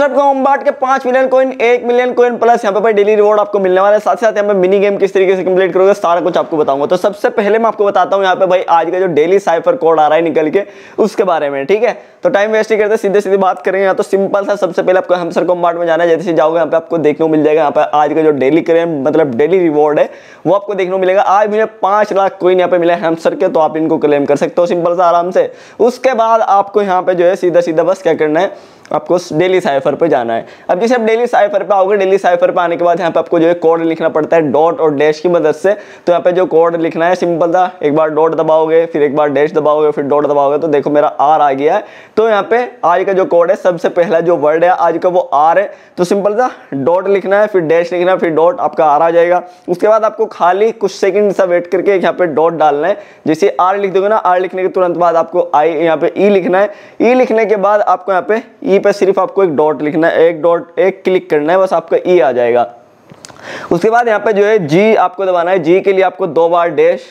सबको हम बांट के पाँच मिलियन कोइन एक मिलियन कोइन प्लस यहाँ पे डेली रिवॉर्ड आपको मिलने वाला है। साथ साथ यहाँ पे मिनी गेम किस तरीके से कंप्लीट करोगे, सारा कुछ आपको बताऊँगा। तो सबसे पहले मैं आपको बताता हूँ यहाँ पे भाई आज का जो डेली साइफर कोड आ रहा है निकल के, उसके बारे में, ठीक है? तो टाइम वेस्ट नहीं करते सीधे सीधे बात करेंगे यहाँ तो सिंपल सा, सबसे पहले आपको हमसर कॉम्बार्ट में जाना है। जैसे जाओगे यहाँ पे आपको देखने को मिल जाएगा, यहाँ पे आज का जो डेली क्रेम मतलब डेली रिवॉर्ड है, वो आपको देखने को मिलेगा। आज मुझे पाँच लाख कोइन यहाँ पे मिले हमसर के तो आप इनको क्लेम कर सकते हो सिंपल सा आराम से। उसके बाद आपको यहाँ पे जो है सीधा सीधा बस क्या करना है आपको डेली साइफर पर जाना है। अब जैसे आप डेली साइफर पे आओगे डेली साइफर पे आने के बाद यहाँ पे आपको जो है कोड लिखना पड़ता है डॉट और डैश की मदद से। तो यहाँ पे जो कोड लिखना है सिंपल था। एक बार डॉट दबाओगे, फिर एक बार डैश दबाओगे, फिर डॉट दबाओगे तो देखो मेरा आर आ गया है। तो यहाँ पे आज का जो कोड है, सबसे पहला जो वर्ड है, आज का वो आर है। तो सिंपल था। डॉट लिखना है, फिर डैश लिखना है, फिर डॉट आपका आर आ जाएगा। उसके बाद आपको खाली कुछ सेकंड सा वेट करके यहाँ पे डॉट डालना है। जैसे आर लिख दोगे ना आर लिखने के तुरंत बाद आपको आई यहाँ पे ई लिखना है। ई लिखने के बाद आपको यहाँ पे ई पे सिर्फ़ आपको एक डॉट लिखना है, एक डॉट, एक क्लिक करना है, बस आपका ई आ जाएगा। उसके बाद यहाँ पे जो है जी आपको दबाना है। जी के लिए आपको दो बार डैश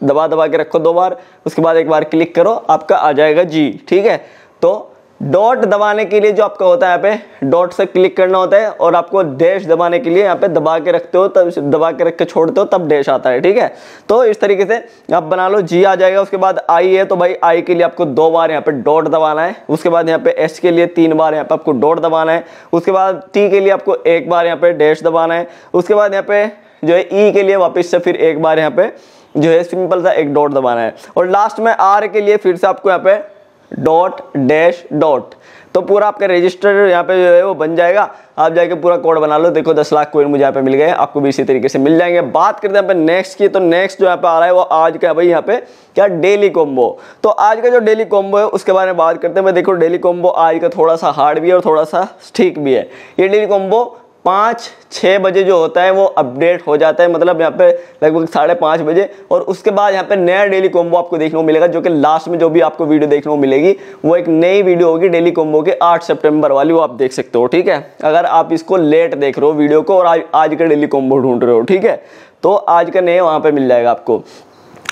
दबा दबा के रखो, दो बार। उसके बाद एक बार क्लिक करो, आपका आ जाएगा जी ठीक है? तो डॉट दबाने के लिए जो आपका होता है यहाँ पे, डॉट से क्लिक करना होता है और आपको डैश दबाने के लिए यहाँ पे दबा के रखते हो, तब दबा के रख के छोड़ते हो, तब डैश आता है, ठीक है? तो इस तरीके से आप बना लो, जी आ जाएगा, उसके बाद आई है तो भाई आई के लिए आपको दो बार यहाँ पे डॉट दबाना है, उसके बाद यहाँ पे एस के लिए तीन बार यहाँ पे आपको डॉट दबाना है, उसके बाद टी के लिए आपको एक बार यहाँ पे डैश दबाना है, उसके बाद यहाँ पे जो है ई के लिए वापस से फिर एक बार यहाँ पे जो है सिंपल सा एक डॉट दबाना है। और लास्ट में आर के लिए फिर से आपको यहाँ पे डॉट डैश डॉट। तो पूरा आपका रजिस्टर यहाँ पे जो है वो बन जाएगा। आप जाके पूरा कोड बना लो। देखो दस लाख कोइन मुझे यहाँ पे मिल गए। आपको भी इसी तरीके से मिल जाएँगे। बात करते हैं यहाँ पे नेक्स्ट की। तो नेक्स्ट जो यहाँ पे आ रहा है वो आज का भाई यहाँ पे क्या डेली कॉम्बो तो आज का जो डेली कॉम्बो है, उसके बारे में बात करते हैं। मैं देखो डेली कॉम्बो आज का थोड़ा सा हार्ड भी है और थोड़ा सा ठीक भी है। ये डेली कॉम्बो पाँच छः बजे जो होता है वो अपडेट हो जाता है। मतलब यहाँ पे लगभग साढ़े पाँच बजे और उसके बाद यहाँ पे नया डेली कॉम्बो आपको देखने को मिलेगा, जो कि लास्ट में जो भी आपको वीडियो देखने को मिलेगी, वो एक नई वीडियो होगी डेली कॉम्बो के 8 सितंबर वाली, वो आप देख सकते हो, ठीक है? अगर आप इसको लेट देख रहे हो वीडियो को और आज आज का डेली कॉम्बो ढूंढ रहे हो, ठीक है? तो आज का नए वहाँ पर मिल जाएगा आपको।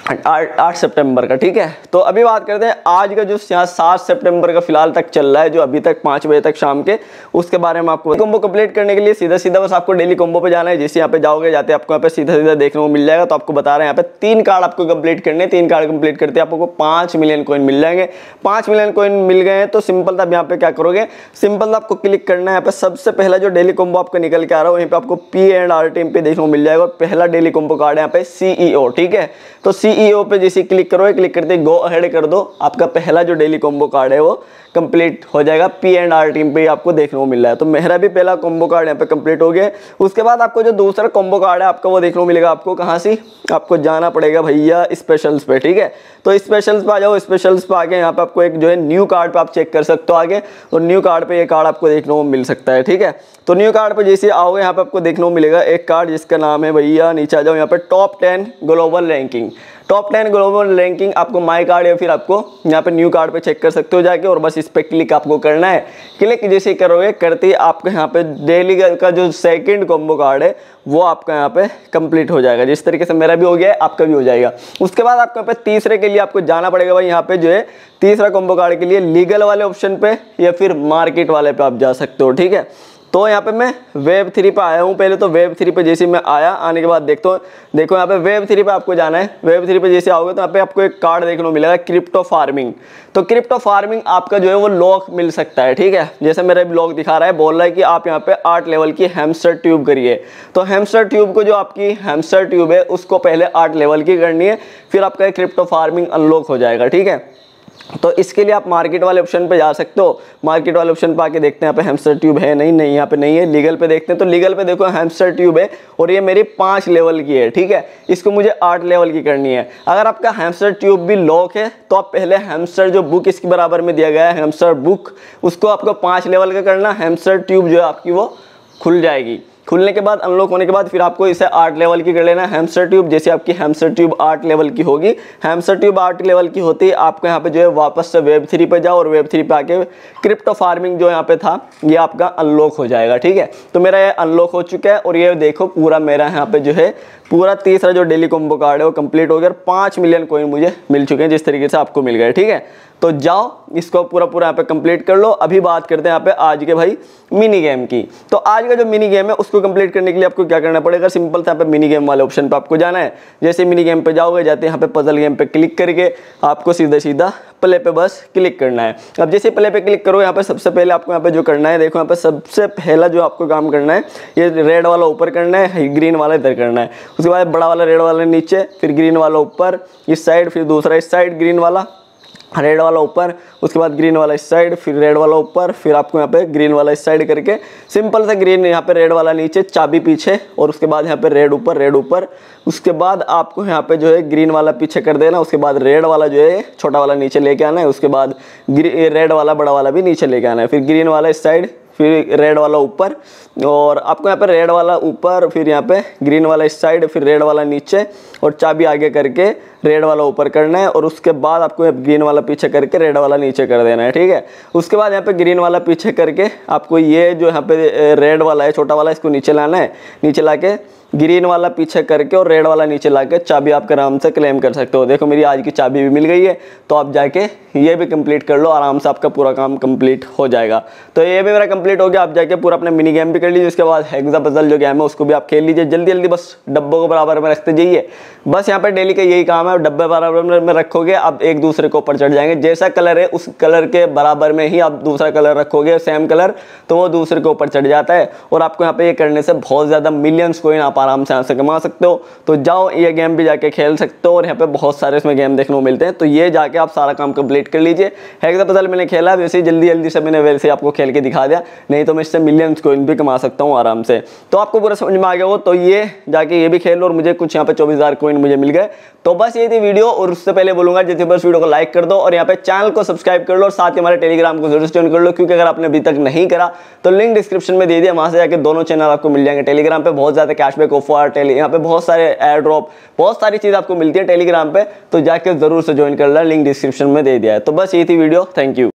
आठ सितंबर का, ठीक है? तो अभी बात करते हैं, आज का जो यहाँ सात सितंबर का फ़िलहाल तक चल रहा है, जो अभी तक पाँच बजे तक शाम के, उसके बारे में आपको कॉम्बो कंप्लीट करने के लिए सीधा सीधा बस आपको डेली कॉम्बो पे जाना है। जैसे यहाँ पे जाओगे, जाते आपको यहाँ पे सीधा सीधा देखने को मिल जाएगा। तो आपको बता रहे हैं, यहाँ पे तीन कार्ड आपको कंप्लीट करने तीन कार्ड कंप्लीट करते आपको पाँच मिलियन कोइन मिल जाएँगे। पाँच मिलियन कोइन मिल गए हैं तो सिंपल था यहाँ पे क्या करोगे? सिंपल आपको क्लिक करना है। यहाँ पे सबसे पहला जो डेली कॉम्बो आपको निकल के आ रहा है, वहीं पे आपको पी एंड आर टीम पे देखने को मिल जाएगा। और पहला डेली कॉम्बो कार्ड है यहाँ पे सीईओ ठीक है? तो सीईओ पे जैसे क्लिक करो क्लिक करते गो अहेड कर दो। आपका पहला जो डेली कॉम्बो कार्ड है वो कंप्लीट हो जाएगा। पी एंड आर टीम पे आपको देखने को मिल रहा है। तो मेरा भी पहला कॉम्बो कार्ड यहाँ पे कंप्लीट हो गया। उसके बाद आपको जो दूसरा कॉम्बो कार्ड है, आपका वो देखने को मिलेगा आपको कहाँ से? आपको जाना पड़ेगा भैया स्पेशल्स पे, ठीक है? तो स्पेशल्स पे आ जाओ। स्पेशल्स पे आके यहाँ पे आपको एक जो है न्यू कार्ड पे आप चेक कर सकते हो आगे। और न्यू कार्ड पे ये कार्ड आपको देखने को मिल सकता है, ठीक है? तो न्यू कार्ड पे जैसे आओगे, यहाँ पे आपको देखने को मिलेगा एक कार्ड जिसका नाम है भैया, नीचे आ जाओ। यहाँ पे top ten global ranking top ten global ranking आपको माई कार्ड या फिर आपको यहाँ पे न्यू कार्ड पे चेक कर सकते हो जाके और बस इस पर क्लिक आपको करना है। क्लिक जैसे करोगे, करते ही आपको यहाँ पे डेली का जो सेकंड कॉम्बो कार्ड है, वो आपका यहाँ पे कंप्लीट हो जाएगा। जिस तरीके से मेरा भी हो गया है, आपका भी हो जाएगा। उसके बाद आपको यहाँ पे तीसरे के लिए आपको जाना पड़ेगा भाई यहाँ पे जो है, तीसरा कॉम्बो कार्ड के लिए लीगल वाले ऑप्शन पे या फिर मार्केट वाले पे आप जा सकते हो, ठीक है? तो यहाँ पे मैं वेब थ्री पे आया हूँ। पहले तो वेब थ्री पे जैसे मैं आया, आने के बाद देखता हूँ, देखो यहाँ पे वेब थ्री पे आपको जाना है। वेब थ्री पे जैसे आओगे तो यहाँ पे आपको एक कार्ड देखने को मिलेगा क्रिप्टो फ़ार्मिंग तो क्रिप्टो फ़ार्मिंग आपका जो है वो लॉक मिल सकता है, ठीक है? जैसे मेरा लॉक दिखा रहा है, बोल रहा है कि आप यहाँ पे आठ लेवल की हेमस्टर ट्यूब करिए। तो हेमस्टर ट्यूब को जो आपकी हेमस्टर ट्यूब है, उसको पहले आठ लेवल की करनी है, फिर आपका क्रिप्टो फ़ार्मिंग अनलॉक हो जाएगा, ठीक है? तो इसके लिए आप मार्केट वाले ऑप्शन पे जा सकते हो। मार्केट वाले ऑप्शन पे आके देखते हैं, यहाँ पे हेमस्टर ट्यूब है, नहीं नहीं, यहाँ पे नहीं है। लीगल पे देखते हैं तो लीगल पे देखो हेमस्टर ट्यूब है और ये मेरी पाँच लेवल की है, ठीक है? इसको मुझे आठ लेवल की करनी है। अगर आपका हेमस्टर ट्यूब भी लॉक है तो आप पहले हेमस्टर जो बुक इसके बराबर में दिया गया है हेमस्टर बुक उसको आपको पाँच लेवल का करना हेमस्टर ट्यूब जो है आपकी वो खुल जाएगी। खुलने के बाद अनलॉक होने के बाद फिर आपको इसे आठ लेवल की कर लेना है। ट्यूब जैसे आपकी हैमस्टर ट्यूब आठ लेवल की होगी। हैमस्टर ट्यूब आठ लेवल की होती है आपको यहाँ पे जो है वापस से वेब थ्री पे जाओ और वेब थ्री पे आके क्रिप्टो फ़ार्मिंग जो यहाँ पे था, ये आपका अनलॉक हो जाएगा, ठीक है? तो मेरा ये अनलॉक हो चुका है और ये देखो, पूरा मेरा यहाँ पे जो है, पूरा तीसरा जो डेली कॉम्बो कार्ड है, वो कंप्लीट हो गया और पाँच मिलियन कोइन मुझे मिल चुके हैं, जिस तरीके से आपको मिल गए, ठीक है? तो जाओ, इसको पूरा पूरा यहाँ पे कंप्लीट कर लो। अभी बात करते हैं यहाँ पे आज के भाई मिनी गेम की। तो आज का जो मिनी गेम है, उसको कंप्लीट करने के लिए आपको क्या करना पड़ेगा? सिंपल से यहाँ पे मिनी गेम वाले ऑप्शन पे आपको जाना है। जैसे मिनी गेम पे जाओगे, जाते हैं यहाँ पे पजल गेम पे क्लिक करके आपको सीधा सीधा प्ले पे बस क्लिक करना है। अब जैसे प्ले पे क्लिक करो, यहाँ पे सबसे पहले आपको यहाँ पे जो करना है, देखो यहाँ पे सबसे पहला जो आपको काम करना है, ये रेड वाला ऊपर करना है ग्रीन वाला इधर करना है। उसके बाद बड़ा वाला रेड वाला नीचे, फिर ग्रीन वाला ऊपर, इस साइड फिर दूसरा इस साइड ग्रीन वाला। रेड वाला ऊपर, उसके बाद ग्रीन वाला इस साइड, फिर रेड वाला ऊपर, फिर आपको यहाँ पे ग्रीन वाला इस साइड करके सिंपल से ग्रीन यहाँ पे रेड वाला नीचे, चाबी पीछे, और उसके बाद यहाँ पे रेड ऊपर रेड ऊपर। उसके बाद आपको यहाँ पे जो है ग्रीन वाला पीछे कर देना, उसके बाद रेड वाला जो है छोटा वाला नीचे लेके आना है, उसके बाद रेड वाला, बड़ा वाला भी नीचे लेके आना है। फिर ग्रीन वाला इस साइड, फिर रेड वाला ऊपर, और आपको यहाँ पे रेड वाला ऊपर, फिर यहाँ पे ग्रीन वाला इस साइड, फिर रेड वाला नीचे और चाबी आगे करके रेड वाला ऊपर करना है और उसके बाद आपको ग्रीन वाला पीछे करके रेड वाला नीचे कर देना है, ठीक है? उसके बाद यहाँ पे ग्रीन वाला पीछे करके आपको ये जो यहाँ पे रेड वाला है, छोटा वाला, इसको नीचे लाना है। नीचे ला के ग्रीन वाला पीछे करके और रेड वाला नीचे लाके चाबी आप आराम से क्लेम कर सकते हो। देखो, मेरी आज की चाबी भी मिल गई है तो आप जाके ये भी कंप्लीट कर लो, आराम से आपका पूरा काम कंप्लीट हो जाएगा। तो ये भी मेरा कंप्लीट हो गया, आप जाके पूरा अपने मिनी गेम भी कर लीजिए, उसके बाद हेक्सा पजल जो गेम है, उसको भी आप खेल लीजिए। जल्दी जल्दी बस डब्बों को बराबर में रखते जाइए। बस यहाँ पर डेली का यही काम है डब्बे बराबर में रखोगे, आप एक दूसरे के ऊपर चढ़ जाएँगे। जैसा कलर है, उस कलर के बराबर में ही आप दूसरा कलर रखोगे सेम कलर तो वो दूसरे के ऊपर चढ़ जाता है, और आपको यहाँ पे ये करने से बहुत ज़्यादा मिलियंस कोइन आप आराम से यहाँ से कमा सकते हो। तो जाओ, ये गेम भी जाके खेल सकते हो, और यहाँ पे बहुत सारे इसमें गेम देखने को मिलते हैं। तो ये जाके आप सारा काम कंप्लीट कर लीजिए। हैक पजल मैंने खेला, वैसे जल्दी जल्दी से मैंने वैसे आपको खेल के दिखा दिया। नहीं तो मैं इससे मिलियंस कोइन भी कमा सकता हूँ आराम से। तो आपको पूरा समझ में आ गया हो तो ये जाके ये भी खेल और मुझे कुछ यहाँ पे चौबीस कोइन मुझे मिल गए। तो बस ये थी वीडियो और उससे पहले बोलूँगा, जैसे बस वीडियो को लाइक कर दो और यहाँ पे चैनल को सब्सक्राइब कर लो और साथ ही हमारे टेलीग्राम को ज़रूर ज्वाइन कर लो, क्योंकि अगर आपने अभी तक नहीं करा तो लिंक डिस्क्रिप्शन में दे दिया, वहाँ से जाकर दोनों चैनल आपको मिल जाएँगे। टेलीग्राम पे बहुत ज़्यादा कैशबैक ऑफ़र टेली यहाँ पे बहुत सारे एयर ड्रॉप बहुत सारी चीज़ आपको मिलती है टेलीग्राम पे तो जाकर ज़रूर से ज्वाइन कर लो लिंक डिस्क्रिप्शन में दे दिया है। तो बस ये थी वीडियो थैंक यू